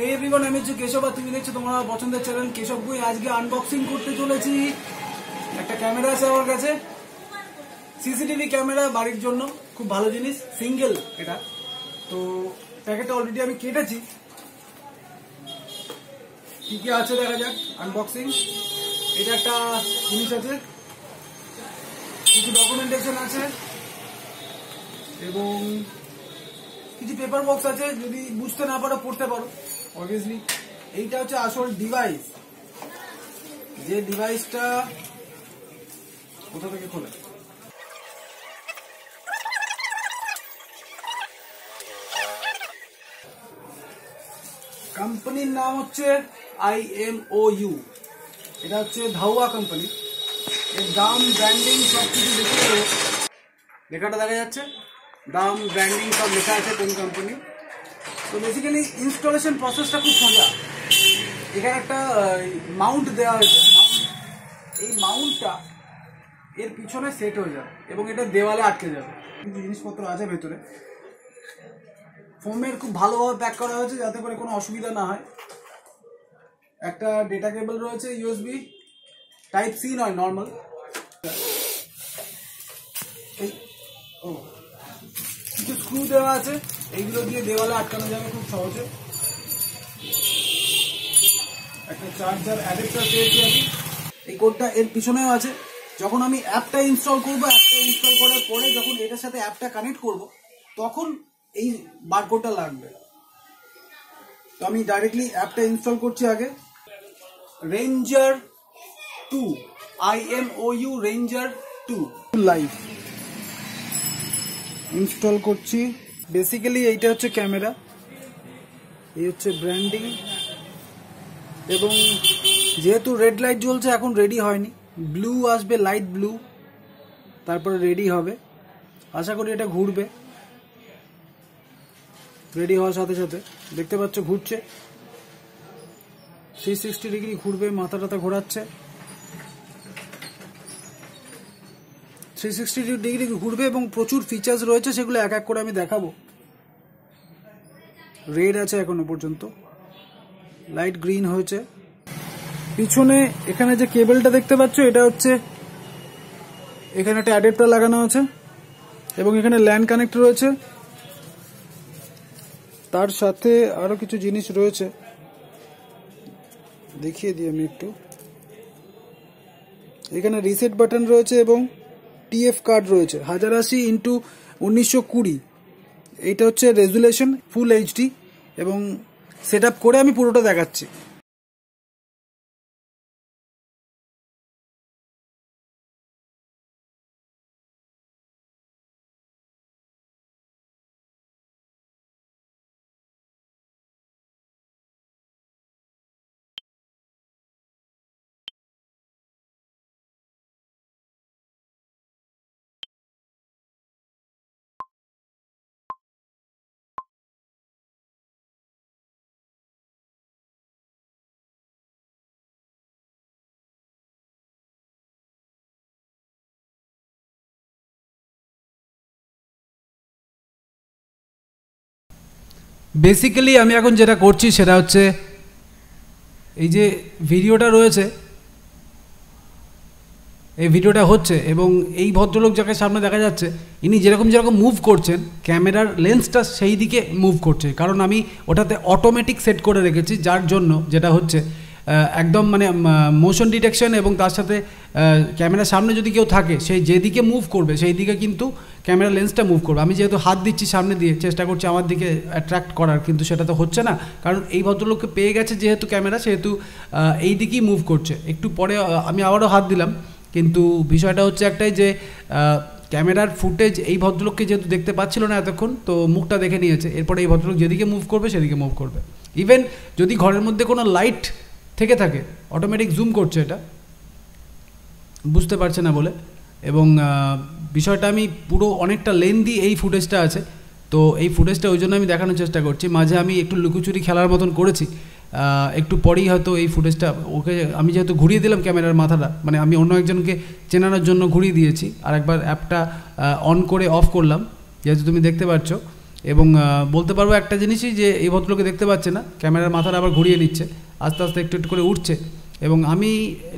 হে everyone আমি হচ্ছে কেশব আর তুমি দেখছ তোমার পছন্দের চ্যানেল কেশব বই আজকে আনবক্সিং করতে চলেছি। একটা ক্যামেরা আছে আমার কাছে। সিসিটিভি ক্যামেরা বাড়ির জন্য। খুব ভালো জিনিস। সিঙ্গেল এটা। তো প্যাকেটটা অলরেডি আমি কেটেছি। কি কি আছে দেখা যাক। আনবক্সিং এটা একটা জিনিস আছে। কিছু ডকুমেন্টেশন আছে। এবং কিছু পেপার বক্স আছে, যদি বুঝতে না পারো, পড়তে পারো। অবভিয়াসলি এইটা হচ্ছে আসল ডিভাইস যে ডিভাইসটা কোথা থেকে খোলে? কোম্পানির নাম হচ্ছে আই এম ও ইউ এটা হচ্ছে ধাওয়া কোম্পানি এর দাম ব্র্যান্ডিং সব কিছু দেখে লেখাটা দেখা যাচ্ছে। দাম ব্র্যান্ডিং সব লেখা আছে কোন কোম্পানি তো বেসিক্যালি ইনস্টলেশন প্রসেসটা খুব সোজা। এখানে একটা মাউন্ট দেওয়া হয়েছে। এই মাউন্টটা এর পিছনে সেট হয়ে যাবে এবং এটা দেওয়ালে আটকে যাবে। কিছু জিনিসপত্র আছে ভেতরে। ফোমের খুব ভালোভাবে প্যাক করা হয়েছে যাতে করে কোনো অসুবিধা না হয়। একটা ডেটা কেবল রয়েছে ইউএসবি টাইপ সি নয় নর্মাল স্ক্রু দেওয়া আছে, এইগুলো দিয়ে দেওয়ালে আটকানো যাবে খুব সহজে। একটা চার্জার অ্যাডাপ্টার পেয়েছি আমি। এই কোডটা এর পিছনেও আছে। যখন আমি অ্যাপটা ইনস্টল করব অ্যাপটা ইনস্টল করার পরে যখন এটার সাথে অ্যাপটা কানেক্ট করব, তখন এই বারকোডটা লাগবে। তো আমি ডাইরেক্টলি অ্যাপটা ইনস্টল করছি আগে। Ranger two I M O U ranger two live install করছি। বেসিক্যালি এইটা হচ্ছে ক্যামেরা। এই হচ্ছে ব্র্যান্ডিং এবং যেহেতু রেড লাইট জ্বলছে, এখন রেডি হয়নি। ব্লু আসবে লাইট ব্লু তারপরে রেডি হবে। আশা করি এটা ঘুরবে। রেডি হওয়ার সাথে সাথে। দেখতে পাচ্ছ ঘুরছে। থ্রি সিক্সটি ডিগ্রি ঘুরবে মাথা টাথা ঘোরাচ্ছে। থ্রি সিক্সটি ডিগ্রি ঘুরবে এবং প্রচুর ফিচার্স রয়েছে, সেগুলো এক এক করে আমি দেখাবো। রেড আছে এখনও পর্যন্ত। লাইট গ্রিন হয়েছে। পিছনে এখানে যে কেবলটা দেখতে পাচ্ছ, এটা হচ্ছে এখানে একটা অ্যাডাপ্টার লাগানো আছে এবং এখানে ল্যান্ড কানেক্ট রয়েছে। তার সাথে আরও কিছু জিনিস রয়েছে। দেখিয়ে দিই আমি একটু। এখানে রিসেট বাটন রয়েছে এবং টিএফ কার্ড রয়েছে। হাজার আশি ইন্টু উনিশশো কুড়ি। এইটা হচ্ছে রেজুলেশন ফুল এইচডি এবং সেট করে আমি পুরোটা দেখাচ্ছি। বেসিক্যালি আমি এখন যেটা করছি সেটা হচ্ছে, এই যে ভিডিওটা রয়েছে, এই ভিডিওটা হচ্ছে এবং এই ভদ্রলোক যাকে সামনে দেখা যাচ্ছে, ইনি যেরকম যেরকম মুভ করছেন, ক্যামেরার লেন্সটা সেই দিকে মুভ করছে। কারণ আমি ওটাতে অটোমেটিক সেট করে রেখেছি, যার জন্য যেটা হচ্ছে একদম মানে মোশন ডিটেকশন এবং তার সাথে ক্যামেরার সামনে যদি কেউ থাকে সেই যেদিকে মুভ করবে সেই দিকে কিন্তু ক্যামেরা লেন্সটা মুভ করবে। আমি যেহেতু হাত দিচ্ছি সামনে দিয়ে, চেষ্টা করছি আমার দিকে অ্যাট্রাক্ট করার, কিন্তু সেটা তো হচ্ছে না। কারণ এই ভদ্রলোককে পেয়ে গেছে যেহেতু ক্যামেরা সেহেতু এই দিকেই মুভ করছে। একটু পরে আমি আবারও হাত দিলাম, কিন্তু বিষয়টা হচ্ছে একটাই যে ক্যামেরার ফুটেজ এই ভদ্রলোককে যেহেতু দেখতে পাচ্ছিল না এতক্ষণ, তো মুখটা দেখে নিয়েছে। এরপরে এই ভদ্রলোক যেদিকে মুভ করবে, সেদিকে মুভ করবে। ইভেন যদি ঘরের মধ্যে কোনো লাইট থেকে থাকে। অটোমেটিক জুম করছে এটা। বুঝতে পারছে না বলে। এবং বিষয়টা আমি পুরো অনেকটা লেন্দি এই ফুটেজটা আছে। তো এই ফুটেজটা ওই জন্য আমি দেখানোর চেষ্টা করছি। মাঝে আমি একটু লুকোচুরি খেলার মতন করেছি। একটু পরেই হয়তো এই ফুটেজটা ওকে আমি যেহেতু ঘুরিয়ে দিলাম ক্যামেরার মাথাটা মানে আমি অন্য একজনকে চেনানোর জন্য ঘুরিয়ে দিয়েছি। আর একবার অ্যাপটা অন করে অফ করলাম। যেহেতু তুমি দেখতে পাচ্ছ এবং বলতে পারব একটা জিনিসই যে এই ভদ্রলোকে দেখতে পাচ্ছে না, ক্যামেরার মাথাটা আবার ঘুরিয়ে নিচ্ছে, আস্তে আস্তে একটু একটু করে উঠছে এবং আমি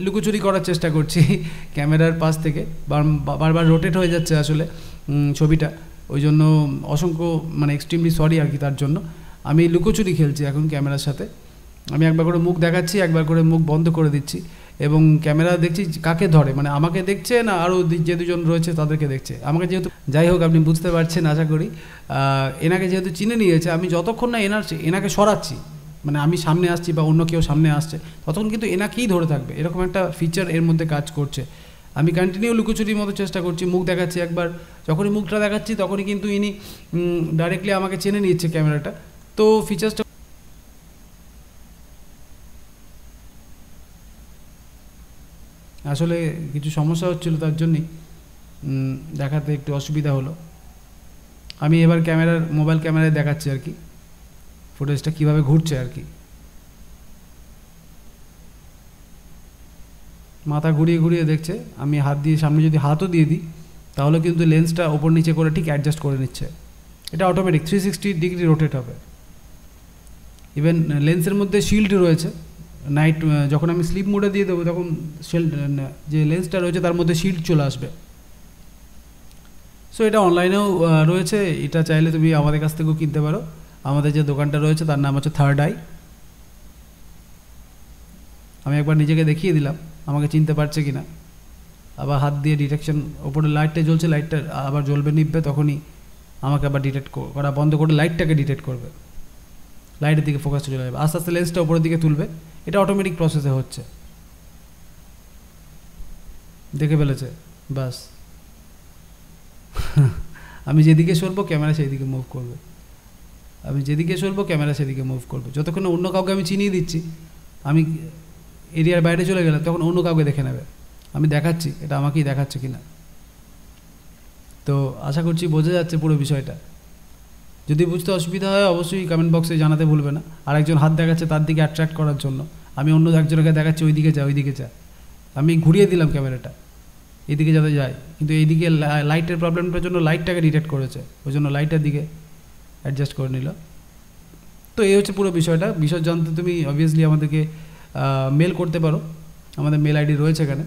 লুকোচুরি করার চেষ্টা করছি ক্যামেরার পাশ থেকে বারবার রোটেট হয়ে যাচ্ছে আসলে ছবিটা, ওই জন্য অসংখ্য মানে এক্সট্রিমলি সরি আর কি তার জন্য। আমি লুকোচুরি খেলছি এখন ক্যামেরার সাথে, আমি একবার করে মুখ দেখাচ্ছি, একবার করে মুখ বন্ধ করে দিচ্ছি। এবং ক্যামেরা দেখছি কাকে ধরে? মানে আমাকে দেখছে না আরও যে দুজন রয়েছে তাদেরকে দেখছে? আমাকে যেহেতু, যাই হোক আপনি বুঝতে পারছেন, আশা করি। এনাকে যেহেতু চিনে নিয়েছে, আমি যতক্ষণ না এনার এনাকে সরাচ্ছি মানে আমি সামনে আসছি বা অন্য কেউ সামনে আসছে, ততক্ষণ কিন্তু এনাকেই ধরে থাকবে। এরকম একটা ফিচার এর মধ্যে কাজ করছে। আমি কন্টিনিউ লুকোচুরির মতো চেষ্টা করছি, মুখ দেখাচ্ছি একবার। যখনই মুখটা দেখাচ্ছি, তখনই কিন্তু ইনি ডাইরেক্টলি আমাকে চেনে নিচ্ছে ক্যামেরাটা। তো ফিচার্সটা আসলে কিছু সমস্যা হচ্ছিল তার জন্যই দেখাতে একটু অসুবিধা হলো। আমি এবার ক্যামেরার, মোবাইল ক্যামেরায় দেখাচ্ছি আর কি। ফুটেজটা কীভাবে ঘুরছে আর কি। মাথা ঘুরিয়ে ঘুরিয়ে দেখছে, আমি হাত দিয়ে, সামনে যদি হাতও দিয়ে দিই, তাহলে কিন্তু লেন্সটা ওপর নিচে করে ঠিক অ্যাডজাস্ট করে নিচ্ছে। এটা automatic three sixty degree rotate হবে। ইভেন লেন্সের মধ্যে শিল্ড রয়েছে। নাইট যখন আমি স্লিপ মোডে দিয়ে দেবো, তখন যে লেন্সটা রয়েছে, তার মধ্যে শিল্ড চলে আসবে। সো এটা অনলাইনেও রয়েছে। এটা চাইলে তুমি আমাদের কাছ থেকেও কিনতে পারো। আমাদের যে দোকানটা রয়েছে, তার নাম হচ্ছে থার্ড আই আমি একবার নিজেকে দেখিয়ে দিলাম। আমাকে চিনতে পারছে কি না আবার হাত দিয়ে ডিটেকশন ওপরে লাইটটা জ্বলছে লাইটটা আবার জ্বলবে নিববে তখনই আমাকে আবার ডিটেক্ট করা বন্ধ করে লাইটটাকে ডিটেক্ট করবে। লাইটের দিকে ফোকাসটা চলে যাবে। আস্তে আস্তে লেন্সটা ওপরের দিকে তুলবে। এটা অটোমেটিক প্রসেসে হচ্ছে। দেখে ফেলেছে। বাস আমি যেদিকে সরবো ক্যামেরা সেই দিকে মুভ করবে। আমি যেদিকে সরবো ক্যামেরা সেদিকে মুভ করবে। যতক্ষণ অন্য কাউকে আমি চিনিয়ে দিচ্ছি, আমি এরিয়ার বাইরে চলে গেলাম, তখন অন্য কাউকে দেখে নেবে। আমি দেখাচ্ছি, এটা আমাকেই দেখাচ্ছে কিনা। তো আশা করছি বোঝা যাচ্ছে পুরো বিষয়টা। যদি বুঝতে অসুবিধা হয়, অবশ্যই কমেন্ট বক্সে জানাতে ভুলবে না। আর একজন হাত দেখাচ্ছে তার দিকে অ্যাট্রাক্ট করার জন্য। আমি অন্য একজনকে দেখাচ্ছি, ওইদিকে যা ওইদিকে যা। আমি ঘুরিয়ে দিলাম ক্যামেরাটা এদিকে যাতে যায়। কিন্তু এইদিকে লাইটের প্রবলেমটার জন্য লাইটটাকে ডিটেক্ট করেছে। ওই জন্য লাইটের দিকে অ্যাডজাস্ট করে নিল। তো এই হচ্ছে পুরো বিষয়টা। বিষয় জানতে তুমি অবভিয়াসলি আমাদেরকে মেল করতে পারো। আমাদের মেল আইডি রয়েছে এখানে।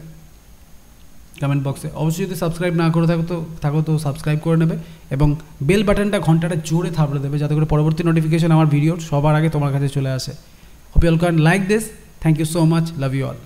কমেন্ট বক্সে অবশ্যই যদি সাবস্ক্রাইব না করে থাকো তো থাকো তো সাবস্ক্রাইব করে নেবে এবং বেল বাটনটা ঘন্টাটা জোরে থাপড়ে দেবে যাতে করে পরবর্তী নোটিফিকেশন আমার ভিডিওর সবার আগে তোমার কাছে চলে আসে। Hope you'll can like this thank you so much love you all